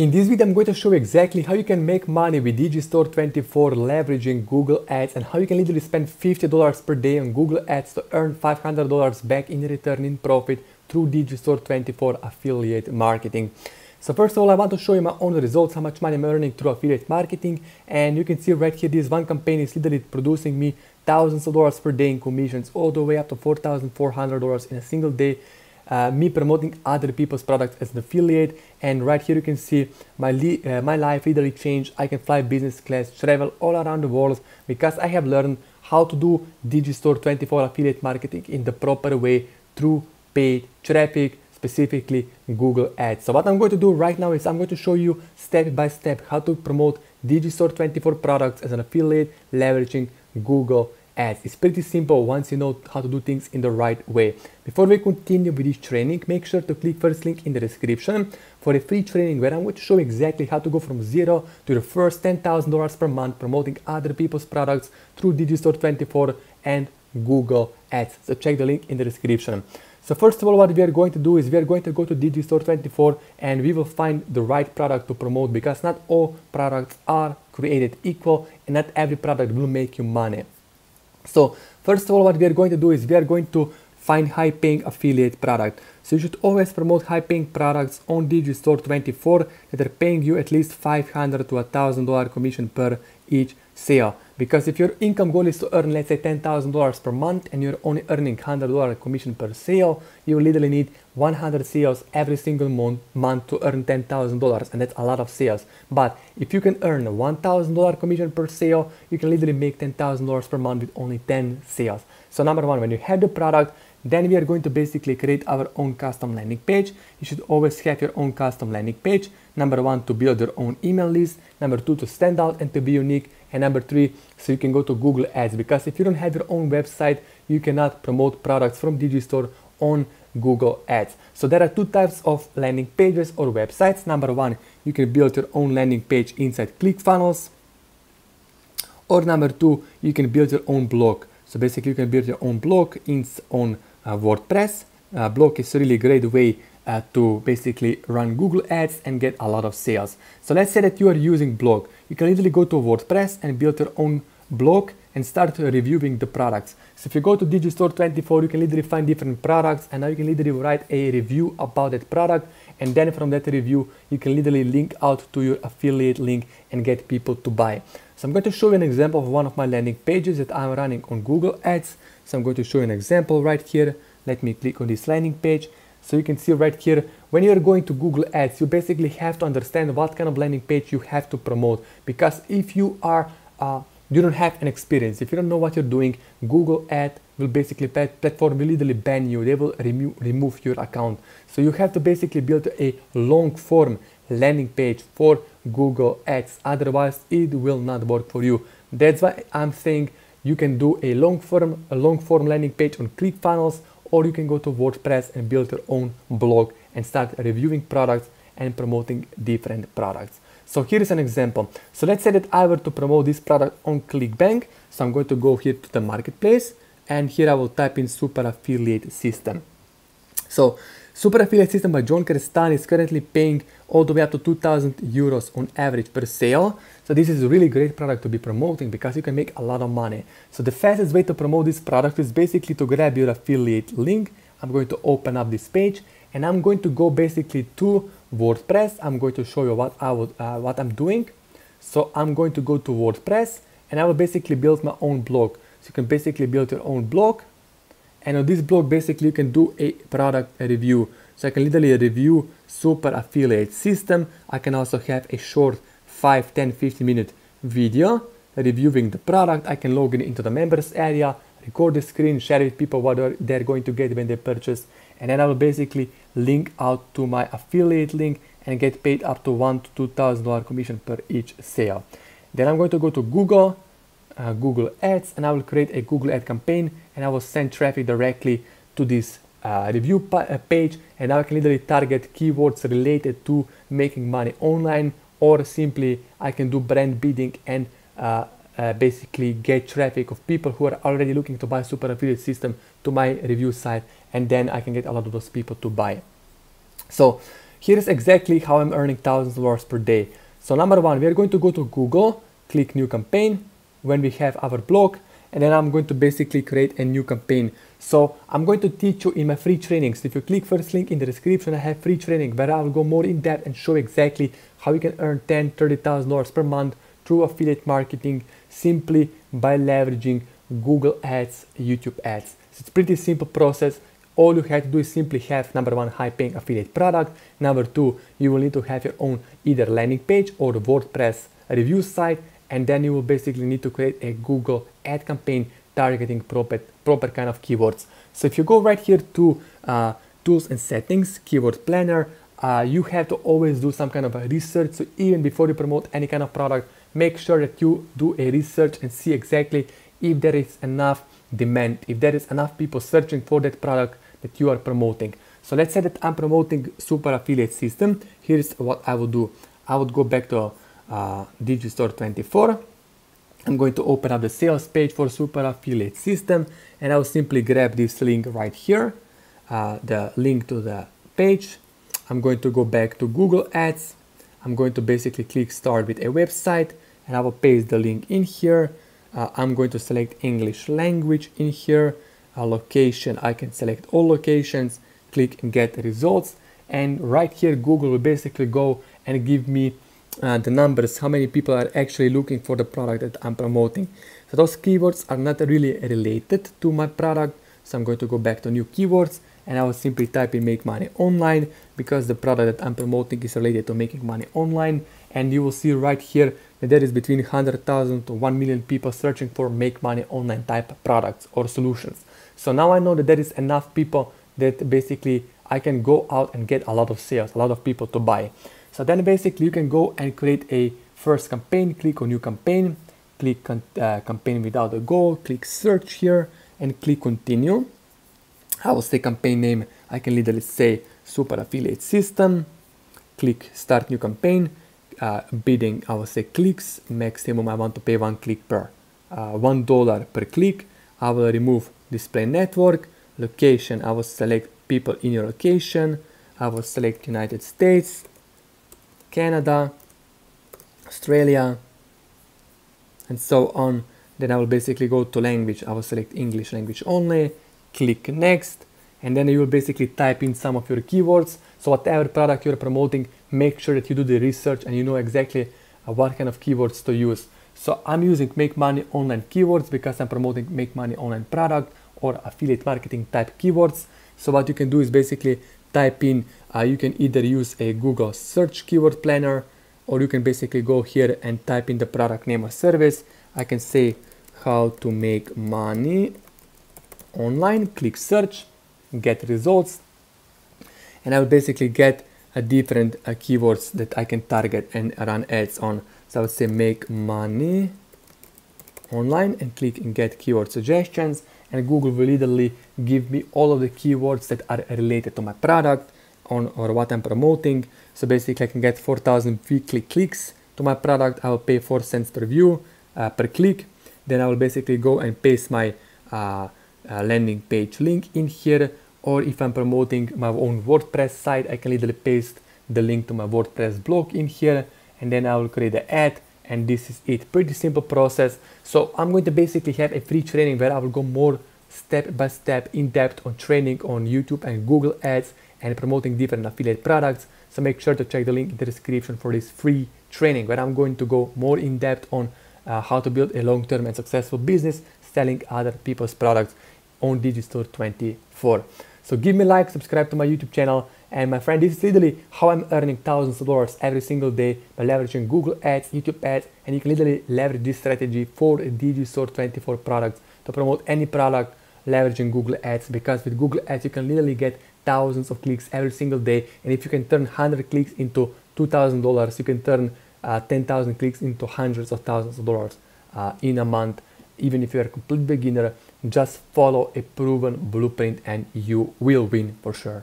In this video I'm going to show you exactly how you can make money with Digistore24 leveraging Google Ads and how you can literally spend $50 per day on Google Ads to earn $500 back in return in profit through Digistore24 affiliate marketing. So first of all I want to show you my own results, how much money I'm earning through affiliate marketing and you can see right here this one campaign is literally producing me thousands of dollars per day in commissions all the way up to $4,400 in a single day uh, me promoting other people's products as an affiliate. And right here you can see my uh, my life literally changed. I can fly business class travel all around the world because i have learned how to do digistore 24 affiliate marketing in the proper way through paid traffic specifically google ads. So what i'm going to do right now is i'm going to show you step by step how to promote digistore 24 products as an affiliate leveraging google ads. It's pretty simple once you know how to do things in the right way. Before we continue with this training, make sure to click first link in the description for a free training where I'm going to show you exactly how to go from zero to the first $10,000 per month promoting other people's products through Digistore24 and Google Ads. So check the link in the description. So first of all, what we are going to do is we are going to go to Digistore24 and we will find the right product to promote because not all products are created equal and not every product will make you money. So first of all, what we are going to do is we are going to find high paying affiliate product. So you should always promote high paying products on Digistore 24 that are paying you at least 500 to $1,000 commission per each sale. Because if your income goal is to earn let's say $10,000 per month and you're only earning $100 commission per sale, you literally need 100 sales every single month, month to earn $10,000 and that's a lot of sales. But if you can earn $1,000 commission per sale, you can literally make $10,000 per month with only 10 sales. So number one, when you have the product, then we are going to basically create our own custom landing page. You should always have your own custom landing page. Number one, to build your own email list. Number two, to stand out and to be unique. And number three, so you can go to Google Ads because if you don't have your own website, you cannot promote products from Digistore on Google Ads. So there are two types of landing pages or websites. Number one, you can build your own landing page inside ClickFunnels. Or number two, you can build your own blog. So basically you can build your own blog in on uh, WordPress. Uh, blog is a really great way uh, to basically run Google Ads and get a lot of sales. So let's say that you are using blog. You can easily go to WordPress and build your own blog and start reviewing the products. So if you go to Digistore24, you can literally find different products and now you can literally write a review about that product and then from that review, you can literally link out to your affiliate link and get people to buy. So I'm going to show you an example of one of my landing pages that I'm running on Google Ads. So I'm going to show you an example right here. Let me click on this landing page. So you can see right here, when you're going to Google Ads, you basically have to understand what kind of landing page you have to promote. Because if you are, uh, you don't have an experience, if you don't know what you're doing, Google Ad will basically, platform will literally ban you. They will remo remove your account. So you have to basically build a long form landing page for Google Ads. Otherwise, it will not work for you. That's why I'm saying you can do a long form, a long form landing page on ClickFunnels or you can go to WordPress and build your own blog and start reviewing products and promoting different products. So here is an example. So let's say that I were to promote this product on ClickBank. So I'm going to go here to the marketplace and here I will type in super affiliate system. So super affiliate system by John Crestani is currently paying all the way up to 2000 euros on average per sale. So this is a really great product to be promoting because you can make a lot of money. So the fastest way to promote this product is basically to grab your affiliate link. I'm going to open up this page and I'm going to go basically to WordPress. I'm going to show you what I would, uh, what I'm doing. So I'm going to go to WordPress and I will basically build my own blog. So you can basically build your own blog and on this blog basically you can do a product review. So I can literally review super affiliate system. I can also have a short 5, 10, 15 minute video reviewing the product. I can log in into the members area, record the screen, share with people what they're going to get when they purchase. And then I will basically link out to my affiliate link and get paid up to one to two thousand dollar commission per each sale. Then I'm going to go to Google, uh, Google Ads, and I will create a Google ad campaign and I will send traffic directly to this uh, review uh, page and I can literally target keywords related to making money online or simply I can do brand bidding and uh, uh, basically get traffic of people who are already looking to buy super affiliate system to my review site and then I can get a lot of those people to buy. So here's exactly how I'm earning thousands of dollars per day. So number one, we are going to go to Google, click new campaign when we have our blog, and then I'm going to basically create a new campaign. So I'm going to teach you in my free trainings. If you click first link in the description, I have free training where I will go more in depth and show exactly how you can earn 10, $30,000 per month through affiliate marketing simply by leveraging Google Ads, YouTube Ads. So it's pretty simple process. All you have to do is simply have number one high paying affiliate product. Number two, you will need to have your own either landing page or WordPress review site and then you will basically need to create a Google ad campaign targeting proper, proper kind of keywords. So if you go right here to uh, tools and settings, keyword planner, uh, you have to always do some kind of research. So even before you promote any kind of product, make sure that you do a research and see exactly if there is enough demand, if there is enough people searching for that product that you are promoting. So let's say that I'm promoting super affiliate system. Here's what I would do. I would go back to uh, Digistore 24. I'm going to open up the sales page for Super Affiliate System and I'll simply grab this link right here, uh, the link to the page. I'm going to go back to Google Ads. I'm going to basically click start with a website and I will paste the link in here. Uh, I'm going to select English language in here. A location, I can select all locations, click get results and right here Google will basically go and give me uh, the numbers, how many people are actually looking for the product that I'm promoting. So those keywords are not really related to my product. So I'm going to go back to new keywords and I will simply type in make money online because the product that I'm promoting is related to making money online. And you will see right here that there is between 100,000 to 1 million people searching for make money online type products or solutions. So now I know that there is enough people that basically I can go out and get a lot of sales, a lot of people to buy. So then basically you can go and create a first campaign, click on new campaign, click uh, campaign without a goal, click search here and click continue. I will say campaign name, I can literally say super affiliate system, click start new campaign, uh, bidding, I will say clicks, maximum I want to pay one click per, uh, one dollar per click. I will remove display network, location, I will select people in your location, I will select United States, Canada, Australia, and so on. Then I will basically go to language. I will select English language only, click next, and then you will basically type in some of your keywords. So whatever product you're promoting, make sure that you do the research and you know exactly uh, what kind of keywords to use. So I'm using make money online keywords because I'm promoting make money online product or affiliate marketing type keywords. So what you can do is basically type in, uh, you can either use a Google search keyword planner or you can basically go here and type in the product name or service. I can say how to make money online, click search, get results, and I will basically get a different uh, keywords that I can target and run ads on. So I would say make money online and click and get keyword suggestions and Google will literally give me all of the keywords that are related to my product on or what I'm promoting. So basically I can get 4,000 weekly clicks to my product. I will pay 4 cents per view uh, per click. Then I will basically go and paste my uh, uh, landing page link in here. Or if I'm promoting my own WordPress site, I can literally paste the link to my WordPress blog in here. And then I will create the ad and this is it pretty simple process so i'm going to basically have a free training where i will go more step by step in depth on training on youtube and google ads and promoting different affiliate products so make sure to check the link in the description for this free training where i'm going to go more in depth on uh, how to build a long-term and successful business selling other people's products on digistore 24 so give me a like subscribe to my youtube channel. And my friend, this is literally how I'm earning thousands of dollars every single day by leveraging Google Ads, YouTube Ads, and you can literally leverage this strategy for Digistore 24 products to promote any product leveraging Google Ads because with Google Ads you can literally get thousands of clicks every single day. And if you can turn 100 clicks into $2,000 you can turn uh, 10,000 clicks into hundreds of thousands of dollars uh, in a month. Even if you're a complete beginner just follow a proven blueprint and you will win for sure